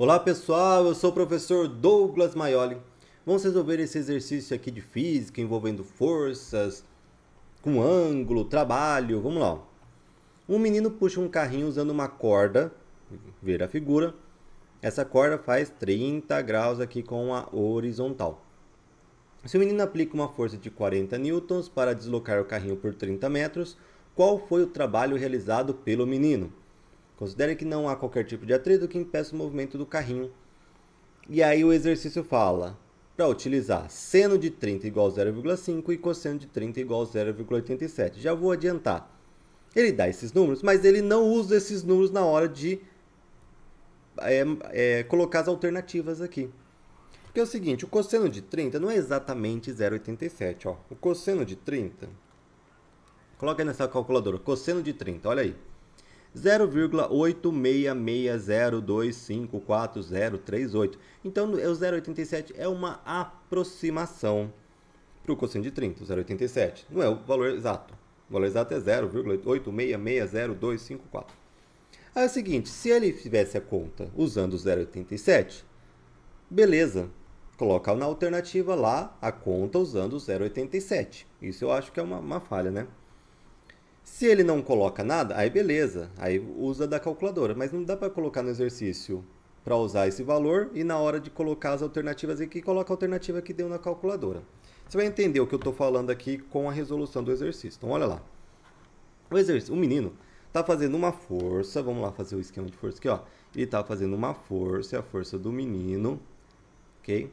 Olá pessoal, eu sou o professor Douglas Maioli. Vamos resolver esse exercício aqui de física envolvendo forças, com ângulo, trabalho. Vamos lá. Um menino puxa um carrinho usando uma corda, ver a figura. Essa corda faz 30 graus aqui com a horizontal. Se o menino aplica uma força de 40 newtons para deslocar o carrinho por 30 metros, qual foi o trabalho realizado pelo menino? Considere que não há qualquer tipo de atrito que impeça o movimento do carrinho. E aí o exercício fala para utilizar seno de 30 igual a 0,5 e cosseno de 30 igual a 0,87. Já vou adiantar. Ele dá esses números, mas ele não usa esses números na hora de é, é, colocar as alternativas aqui. Porque é o seguinte, o cosseno de 30 não é exatamente 0,87. Ó. O cosseno de 30, coloca aí nessa calculadora, cosseno de 30, olha aí. 0,8660254038. Então, o 0,87 é uma aproximação para o cosseno de 30, o 0,87. Não é o valor exato. O valor exato é 0,86602540. Aí é o seguinte, se ele fizesse a conta usando o 0,87, beleza, coloca na alternativa lá a conta usando o 0,87. Isso eu acho que é uma, uma falha, né? Se ele não coloca nada, aí beleza, aí usa da calculadora, mas não dá para colocar no exercício para usar esse valor e na hora de colocar as alternativas aqui, coloca a alternativa que deu na calculadora. Você vai entender o que eu estou falando aqui com a resolução do exercício. Então, olha lá. O, exercício, o menino está fazendo uma força, vamos lá fazer o esquema de força aqui, ó. Ele está fazendo uma força, é a força do menino, ok?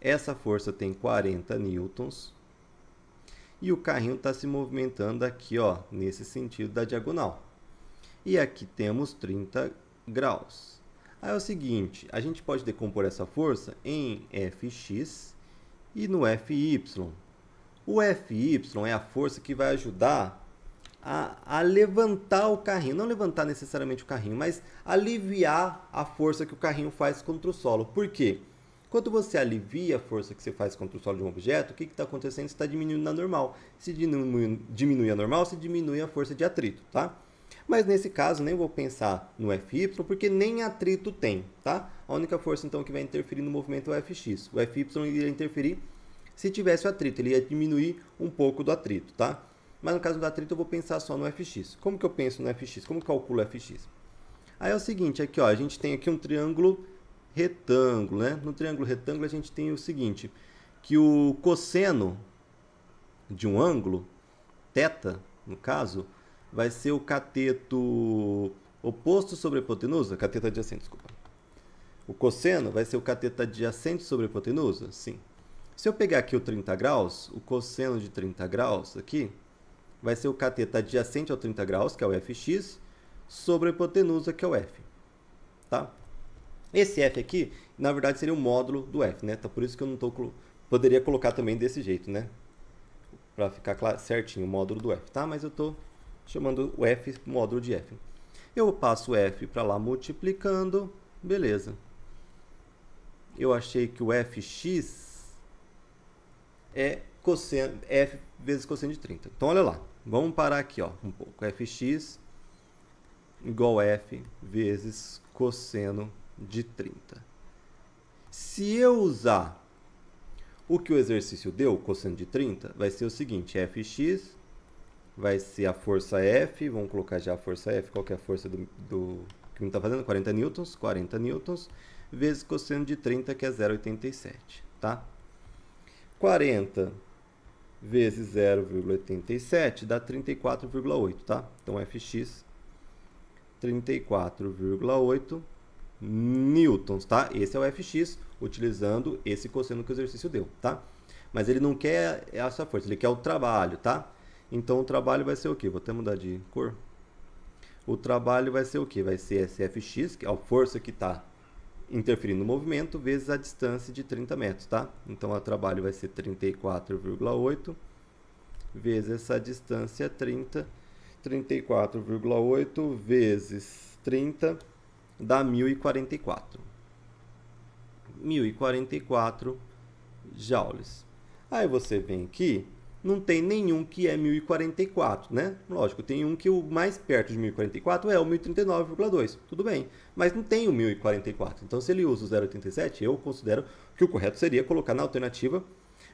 Essa força tem 40 newtons. E o carrinho está se movimentando aqui, ó, nesse sentido da diagonal. E aqui temos 30 graus. Aí é o seguinte, a gente pode decompor essa força em Fx e no Fy. O Fy é a força que vai ajudar a, a, levantar o carrinho. Não levantar necessariamente o carrinho, mas aliviar a força que o carrinho faz contra o solo. Por quê? Quando você alivia a força que você faz contra o solo de um objeto, o que está acontecendo? Você está diminuindo a normal. Se diminui, diminui a normal, se diminui a força de atrito, tá? Mas nesse caso, nem vou pensar no Fy, porque nem atrito tem, tá? A única força, então, que vai interferir no movimento é o Fx. O Fy iria interferir se tivesse o atrito, ele ia diminuir um pouco do atrito, tá? Mas no caso do atrito, eu vou pensar só no Fx. Como que eu penso no Fx? Como calculo o Fx? Aí é o seguinte, aqui ó, a gente tem aqui um triângulo retângulo, né? No triângulo retângulo a gente tem o seguinte, que o cosseno de um ângulo, θ, no caso, vai ser o cateto oposto sobre a hipotenusa, cateto adjacente, desculpa. O cosseno vai ser o cateto adjacente sobre a hipotenusa? Sim. Se eu pegar aqui o 30 graus, o cosseno de 30 graus aqui vai ser o cateto adjacente ao 30 graus, que é o fx, sobre a hipotenusa, que é o f. Tá? Esse f aqui, na verdade, seria o módulo do f, né? Então, por isso que eu não tô, poderia colocar também desse jeito, né? Para ficar certinho o módulo do f, tá? Mas eu estou chamando o f módulo de f. Eu passo o f para lá multiplicando, beleza. Eu achei que o fx é cosseno, f vezes cosseno de 30. Então, olha lá. Vamos parar aqui ó, um pouco. fx igual a f vezes cosseno de 30. Se eu usar o que o exercício deu, cosseno de 30, vai ser o seguinte, fx vai ser a força F, vamos colocar já a força F, qual que é a força do, do que está fazendo? 40 newtons, 40 newtons, vezes cosseno de 30, que é 0,87, tá? 40 vezes 0,87 dá 34,8, tá? Então, fx 34,8 newtons, tá? Esse é o Fx, utilizando esse cosseno que o exercício deu, tá? Mas ele não quer essa força, ele quer o trabalho, tá? Então o trabalho vai ser o quê? Vou até mudar de cor. O trabalho vai ser o quê? Vai ser esse Fx, que é a força que está interferindo no movimento, vezes a distância de 30 metros, tá? Então o trabalho vai ser 34,8 vezes essa distância 30, 34,8 vezes 30 dá 1044. 1044 joules. Aí você vem aqui não tem nenhum que é 1044, né? Lógico, tem um que o mais perto de 1044 é o 1039,2, tudo bem. Mas não tem o 1044. Então, se ele usa o 087, eu considero que o correto seria colocar na alternativa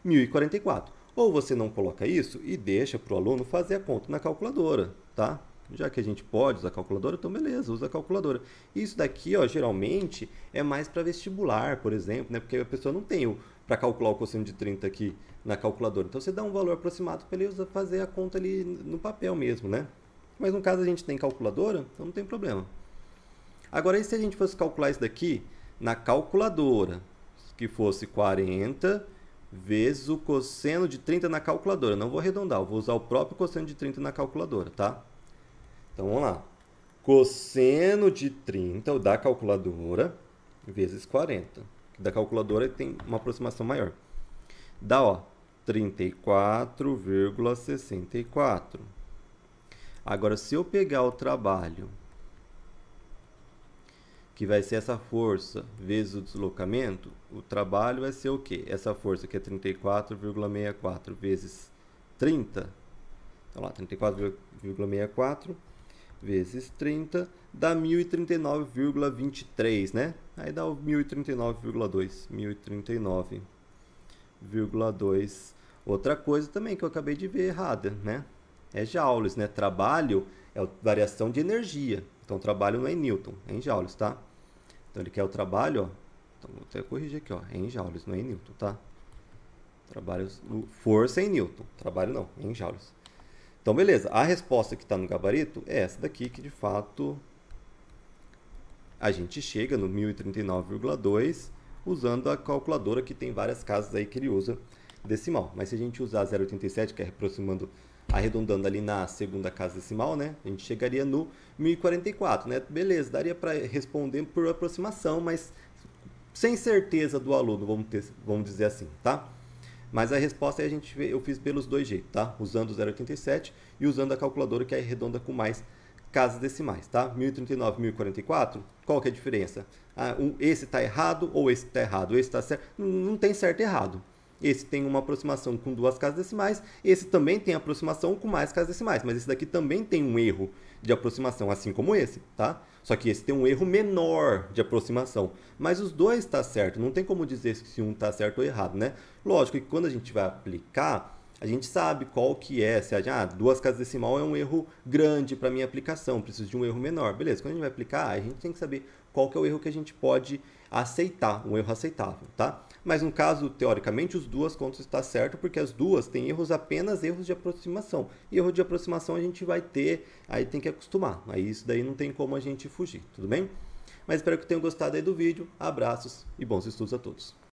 1044. Ou você não coloca isso e deixa para o aluno fazer a conta na calculadora, tá? Já que a gente pode usar calculadora, então beleza, usa a calculadora. Isso daqui, ó, geralmente é mais para vestibular, por exemplo, né? Porque a pessoa não tem para calcular o cosseno de 30 aqui na calculadora. Então você dá um valor aproximado para ele fazer a conta ali no papel mesmo, né? Mas no caso a gente tem calculadora, então não tem problema. Agora, e se a gente fosse calcular isso daqui na calculadora, que fosse 40 vezes o cosseno de 30 na calculadora. Não vou arredondar, vou usar o próprio cosseno de 30 na calculadora, tá? Então vamos lá. Cosseno de 30 da calculadora vezes 40. Da calculadora tem uma aproximação maior. Dá, ó, 34,64. Agora, se eu pegar o trabalho, que vai ser essa força vezes o deslocamento, o trabalho vai ser o quê? Essa força que é 34,64 vezes 30. Então lá, 34,64 vezes 30 dá 1039,23, né? Aí dá o 1039,2, 1039,2. Outra coisa também que eu acabei de ver errada, né? É joules, né? Trabalho é variação de energia. Então, trabalho não é em Newton, é em joules, tá? Então, ele quer o trabalho, ó. Então, vou até corrigir aqui, ó. É em joules, não é em Newton, tá? Trabalho, força é em Newton. Trabalho não, é em joules. Então, beleza. A resposta que está no gabarito é essa daqui, que de fato a gente chega no 1039,2 usando a calculadora que tem várias casas aí que ele usa decimal. Mas se a gente usar 0,87, que é aproximando, arredondando ali na segunda casa decimal, né? A gente chegaria no 1044, né? Beleza, daria para responder por aproximação, mas sem certeza do aluno, vamos, ter, vamos dizer assim, tá? Mas a resposta a gente eu fiz pelos dois jeitos, tá? Usando o 0,87 e usando a calculadora que é redonda com mais casas decimais, tá? 1039, 1044, qual que é a diferença? Ah, um, esse está errado ou esse está errado? Esse está certo? Não, não tem certo e errado. Esse tem uma aproximação com duas casas decimais, esse também tem aproximação com mais casas decimais, mas esse daqui também tem um erro de aproximação, assim como esse, tá? Só que esse tem um erro menor de aproximação. Mas os dois está certo, não tem como dizer se um está certo ou errado, né? Lógico que quando a gente vai aplicar, a gente sabe qual que é, se ah, duas casas decimal é um erro grande para minha aplicação, preciso de um erro menor. Beleza, quando a gente vai aplicar, a gente tem que saber qual que é o erro que a gente pode aceitar, um erro aceitável, tá? Mas no caso, teoricamente, os duas contas está certo, porque as duas têm erros apenas erros de aproximação. E erro de aproximação a gente vai ter, aí tem que acostumar. Aí isso daí não tem como a gente fugir, tudo bem? Mas espero que tenham gostado aí do vídeo. Abraços e bons estudos a todos.